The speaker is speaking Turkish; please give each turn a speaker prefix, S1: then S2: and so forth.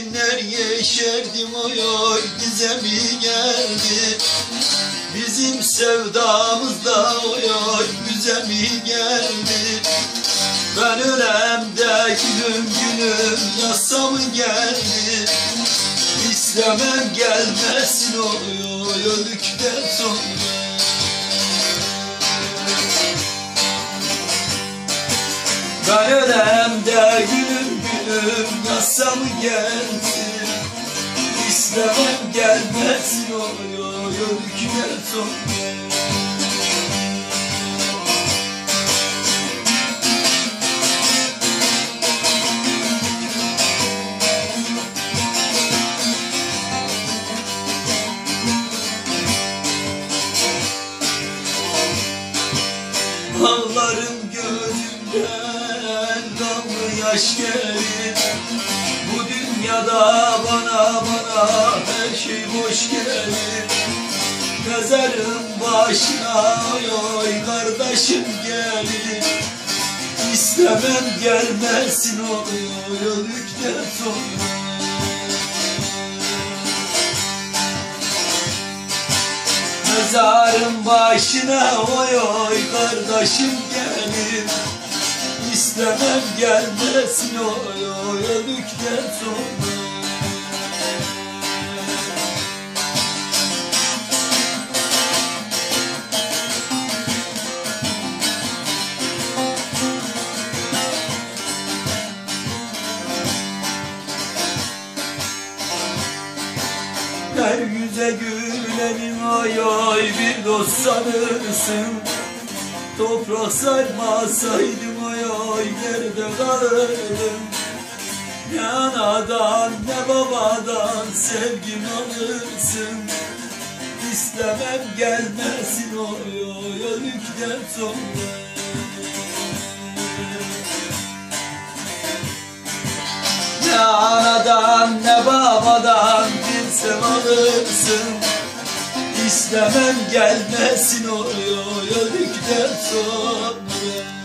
S1: günler yeşerdim oy oy bize mi geldi? Bizim sevdamız da oy oy bize mi geldi? Ben ölemde gülüm gülüm yasa mı geldi? İstemem gelmesin oy oy öldükten sonra. Ben ölemde gülüm yasa mı gelsin İstemem gelmesin oy oy öldükten sonra Ağlarım gözümden damlı yaş gelir Bu dünyada bana bana her şey boş gelir Mezarım başına oy kardeşim gelir İstemem gelmesin oy öldükten sonra. Mezarın başına oy oy kardeşim gelir İstemem gelmesin oy oy öldükten sonra. Her yüze gülenin ay ay bir dost sanırsın Toprak ay kalırdım Ne anadan ne babadan sevgim alırsın. İstemem gelmesin oy öldükten sonra. Ne anadan ne babadan bilsem alırsın. İstemem gelmesin oy öldükten sonra